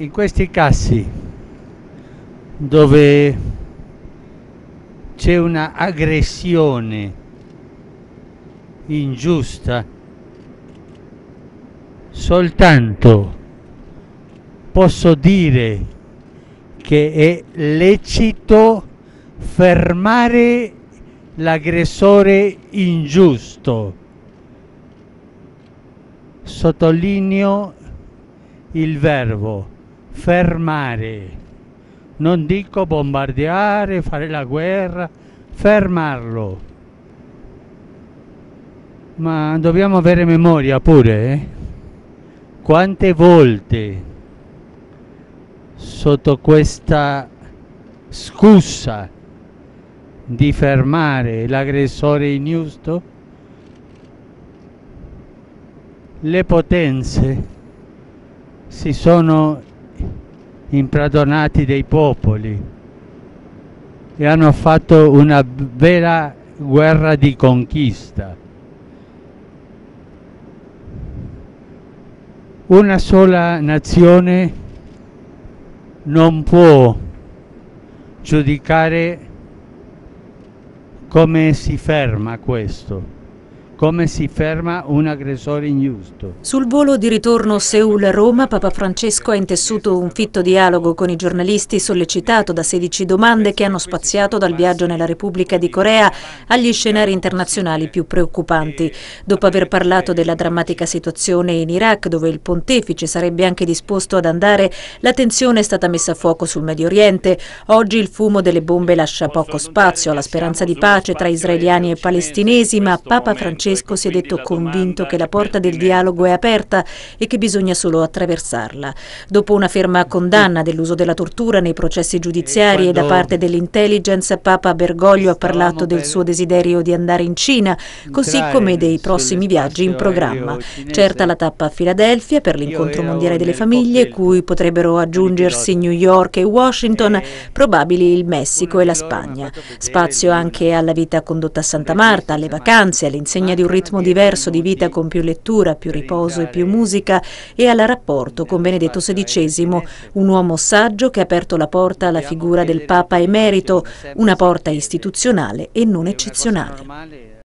in questi casi dove c'è una aggressione ingiusta, soltanto posso dire che è lecito fermare l'aggressore ingiusto. Sottolineo il verbo fermare. Non dico bombardiare, fare la guerra, fermarlo. Ma dobbiamo avere memoria pure, eh? Quante volte sotto questa scusa di fermare l'aggressore ingiusto, le potenze si sono impradonati dei popoli e hanno fatto una vera guerra di conquista. Una sola nazione non può giudicare come si ferma questo come si ferma un aggressore ingiusto. Sul volo di ritorno Seul-Roma, Papa Francesco ha intessuto un fitto dialogo con i giornalisti sollecitato da 16 domande che hanno spaziato dal viaggio nella Repubblica di Corea agli scenari internazionali più preoccupanti. Dopo aver parlato della drammatica situazione in Iraq, dove il pontefice sarebbe anche disposto ad andare, l'attenzione è stata messa a fuoco sul Medio Oriente. Oggi il fumo delle bombe lascia poco spazio alla speranza di pace tra israeliani e palestinesi, ma Papa Francesco Francesco si è detto convinto che la porta del dialogo è aperta e che bisogna solo attraversarla. Dopo una ferma condanna dell'uso della tortura nei processi giudiziari e da parte dell'intelligence, Papa Bergoglio ha parlato del suo desiderio di andare in Cina, così come dei prossimi viaggi in programma. Certa la tappa a Filadelfia per l'incontro mondiale delle famiglie, cui potrebbero aggiungersi New York e Washington, probabili il Messico e la Spagna. Spazio anche alla vita condotta a Santa Marta, alle vacanze, all'insegna di di un ritmo diverso di vita con più lettura, più riposo e più musica e al rapporto con Benedetto XVI, un uomo saggio che ha aperto la porta alla figura del Papa emerito, una porta istituzionale e non eccezionale.